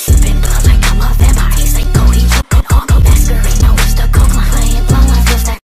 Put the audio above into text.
Sipping